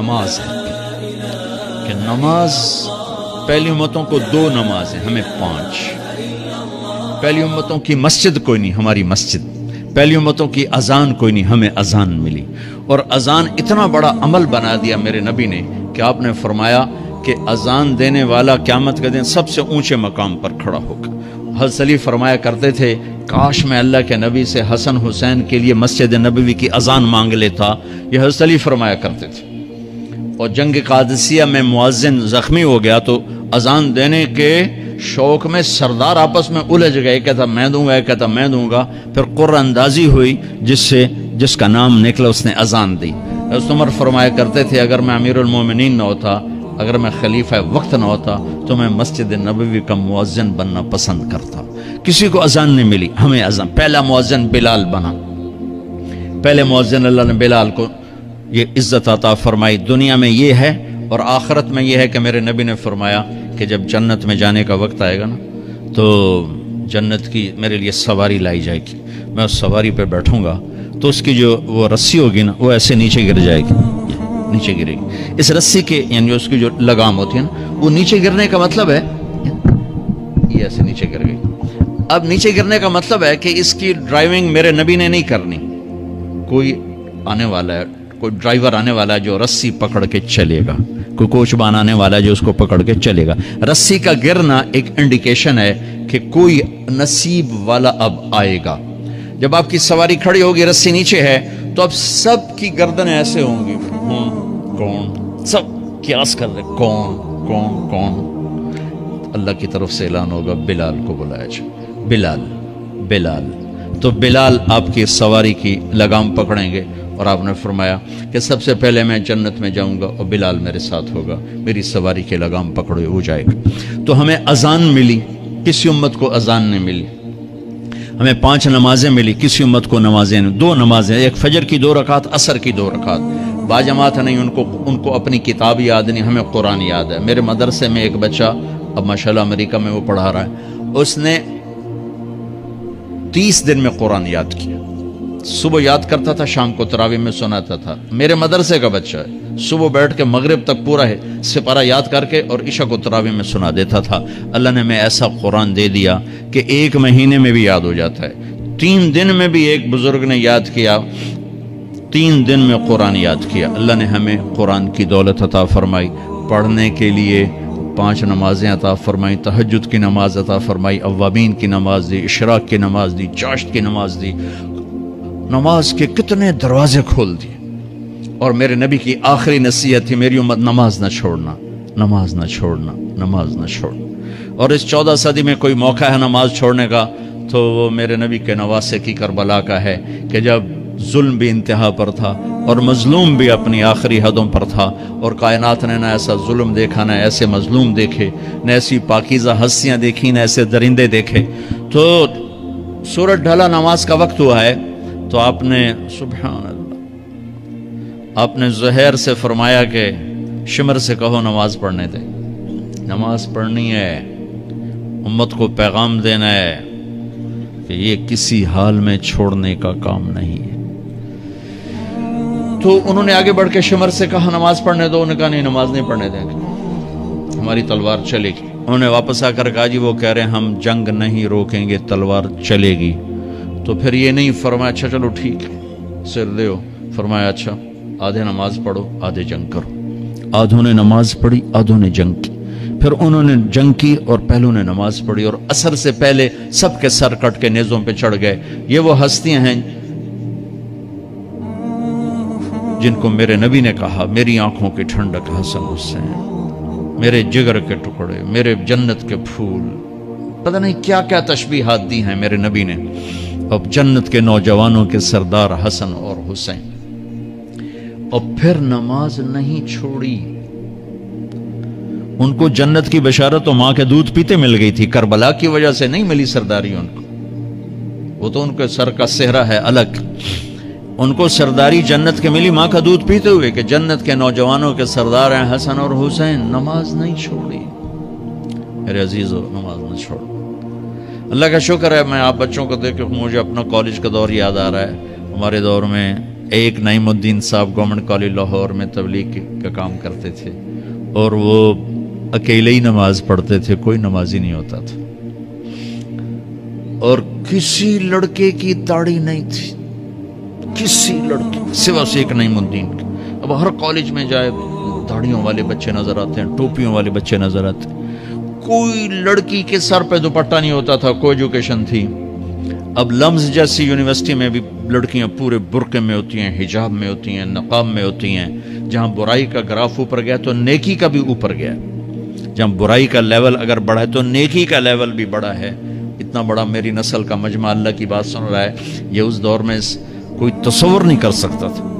نماز ہے۔ کہ نماز، پہلی امتوں کو دو نماز ہیں ہمیں پانچ۔ پہلی امتوں کی مسجد کوئی نہیں، ہماری مسجد۔ پہلی امتوں کی اذان کوئی نہیں، ہمیں اذان ملی۔ اور اذان اتنا بڑا عمل بنا دیا میرے نبی نے کہ آپ نے فرمایا کہ اذان دینے والا قیامت کے دن سب سے اونچے مقام پر کھڑا ہوگا۔ حضرت علی فرمایا کرتے تھے، کاش میں اللہ کے نبی سے حسن حسین کے لیے مسجد نبوی کی اذان مانگ لیتا۔ یہ حضرت علی فرمایا کرتے تھے۔ اور جنگ قادسیہ میں معزن زخمی ہو گیا تو اذان دینے کے شوق میں سردار آپس میں الجھ گئے کہتا میں دوں گا کہتا میں دوں گا، پھر قر اندازی ہوئی جس سے جس کا نام نکلا، اس نے اذان دی۔ حضرت عمر فرمایا کرتے تھے، اگر میں امیر المومنین نہ ہوتا، اگر میں خلیفہ وقت نہ ہوتا، تو میں مسجد نبوی کا معزن بننا پسند کرتا۔ کسی کو اذان نہیں ملی، ہمیں اذان۔ پہلا معزن بلال بنا۔ پہلے معزن اللہ نے بلال کو یہ عزت عطا فرمائی۔ دنیا میں یہ ہے اور آخرت میں یہ ہے کہ میرے نبی نے فرمایا کہ جب جنت میں جانے کا وقت آئے گا نا، تو جنت کی میرے لیے سواری لائی جائے گی۔ میں اس سواری پہ بیٹھوں گا، تو اس کی جو وہ رسی ہوگی نا، وہ ایسے نیچے گر جائے گی۔ نیچے گرے گی۔ اس رسی کے یعنی اس کی جو لگام ہوتی ہے نا، وہ نیچے گرنے کا مطلب ہے، یہ ایسے نیچے گر گئی۔ اب نیچے گرنے کا مطلب ہے کہ اس کی ڈرائیونگ میرے نبی نے نہیں کرنی۔ کوئی آنے والا ہے کوئی ڈرائیور آنے والا ہے جو رسی پکڑ کے چلے گا، کوئی کوچ بان آنے والا ہے جو اس کو پکڑ کے چلے گا۔ رسی کا گرنا ایک انڈیکیشن ہے کہ کوئی نصیب والا اب آئے گا۔ جب آپ کی سواری کھڑی ہوگی، رسی نیچے ہے، تو اب سب کی گردنیں ایسے ہوں گی۔ کون؟ سب کیاس کر رہے کون کون کون؟ اللہ کی طرف سے اعلان ہوگا، بلال کو بلایا جائے۔ بلال بلال۔ تو بلال آپ کی سواری کی لگام پکڑیں گے۔ اور آپ نے فرمایا کہ سب سے پہلے میں جنت میں جاؤں گا اور بلال میرے ساتھ ہوگا، میری سواری کے لگام پکڑے ہو جائے گا۔ تو ہمیں اذان ملی، کسی امت کو اذان نہیں ملی۔ ہمیں پانچ نمازیں ملی، کسی امت کو نمازیں دو نمازیں، ایک فجر کی دو رکعت، عصر کی دو رکعت۔ باجماعت نہیں، ان کو ان کو اپنی کتاب یاد نہیں، ہمیں قرآن یاد ہے۔ میرے مدرسے میں ایک بچہ، اب ماشاءاللہ امریکہ میں وہ پڑھا رہا ہے، اس نے تیس دن میں قرآن یاد کیا۔ صبح یاد کرتا تھا، شام کو تراوی میں سناتا تھا۔ میرے مدرسے کا بچہ ہے۔ صبح بیٹھ کے مغرب تک پورا ہے، سپارہ یاد کر کے اور عشاء کو تراوی میں سنا دیتا تھا۔ اللہ نے میں ایسا قرآن دے دیا کہ ایک مہینے میں بھی یاد ہو جاتا ہے۔ تین دن میں بھی ایک بزرگ نے یاد کیا۔ تین دن میں قرآن یاد کیا۔ اللہ نے ہمیں قرآن کی دولت عطا فرمائی۔ پڑھنے کے لیے پانچ نمازیں عطا فرمائی۔ تہجد کی نماز عطا فرمائی۔ اوابین کی نماز دی، اشراق کی نماز دی چاشت کی نماز دی۔ نماز کے کتنے دروازے کھول دیے۔ اور میرے نبی کی آخری نصیحت تھی، میری امت، نماز نہ چھوڑنا، نماز نہ چھوڑنا، نماز نہ چھوڑنا۔ اور اس چودہ صدی میں کوئی موقع ہے نماز چھوڑنے کا؟ تو وہ میرے نبی کے نواسے کی کربلا کا ہے کہ جب ظلم بھی انتہا پر تھا اور مظلوم بھی اپنی آخری حدوں پر تھا اور کائنات نے نہ ایسا ظلم دیکھا، نہ ایسے مظلوم دیکھے، نہ ایسی پاکیزہ ہستیاں دیکھی نہ ایسے درندے دیکھے۔ تو سورج ڈھلا نماز کا وقت ہوا ہے۔ تو آپ نے سبحان اللہ، آپ نے زہر سے فرمایا کہ شمر سے کہو نماز پڑھنے دے نماز پڑھنی ہے، امت کو پیغام دینا ہے کہ یہ کسی حال میں چھوڑنے کا کام نہیں ہے۔ تو انہوں نے آگے بڑھ کے شمر سے کہا نماز پڑھنے دو، انہوں نے کہا نہیں، نماز نہیں پڑھنے دیں۔ گے ہماری تلوار چلے گی۔ انہوں نے واپس آ کر کہا جی وہ کہہ رہے ہیں ہم جنگ نہیں روکیں گے، تلوار چلے گی۔ تو پھر یہ نہیں، فرمایا اچھا چلو ٹھیک ہے۔ سر دے ہو۔ فرمایا اچھا آدھے نماز پڑھو، آدھے جنگ کرو۔ آدھوں نے نماز پڑھی، آدھوں نے جنگ کی۔ پھر انہوں نے جنگ کی اور پہلوں نے نماز پڑھی اور اثر سے پہلے سب کے سر کٹ کے نیزوں پہ چڑھ گئے۔ یہ وہ ہستیاں ہیں جن کو میرے نبی نے کہا، میری آنکھوں کی ٹھنڈک حسن حسین میرے جگر کے ٹکڑے، میرے جنت کے پھول۔ پتہ نہیں کیا کیا تشبیحات دی ہیں میرے نبی نے۔ اب جنت کے نوجوانوں کے سردار حسن اور حسین۔ اور پھر نماز نہیں چھوڑی۔ ان کو جنت کی بشارت تو ماں کے دودھ پیتے مل گئی تھی، کربلا کی وجہ سے نہیں ملی سرداری ان کو۔ وہ تو ان کے سر کا سہرا ہے الگ۔ ان کو سرداری جنت کے ملی ماں کا دودھ پیتے ہوئے کہ جنت کے نوجوانوں کے سردار ہیں حسن اور حسین، نماز نہیں چھوڑی۔ میرے عزیزو، نماز نہ چھوڑ اللہ کا شکر ہے میں آپ بچوں کو دیکھ کے مجھے اپنا کالج کا دور یاد آ رہا ہے۔ ہمارے دور میں ایک نعیم الدین صاحب گورنمنٹ کالج لاہور میں تبلیغ کا کام کرتے تھے۔ اور وہ اکیلے ہی نماز پڑھتے تھے، کوئی نمازی نہیں ہوتا تھا۔ اور کسی لڑکے کی داڑھی نہیں تھی۔ کسی لڑکی سوا سے ایک نعیم الدین۔ کی اب ہر کالج میں جائے، داڑھیوں والے بچے نظر آتے ہیں، ٹوپیوں والے بچے نظر آتے ہیں۔ کوئی لڑکی کے سر پہ دوپٹہ نہیں ہوتا تھا، کوئی ایجوکیشن تھی۔ اب لمز جیسی یونیورسٹی میں بھی لڑکیاں پورے برقے میں ہوتی ہیں، حجاب میں ہوتی ہیں، نقاب میں ہوتی ہیں۔ جہاں برائی کا گراف اوپر گیا تو نیکی کا بھی اوپر گیا۔ جہاں برائی کا لیول اگر بڑھا ہے تو نیکی کا لیول بھی بڑا ہے۔ اتنا بڑا میری نسل کا مجمع اللہ کی بات سن رہا ہے، یہ اس دور میں کوئی تصور نہیں کر سکتا تھا۔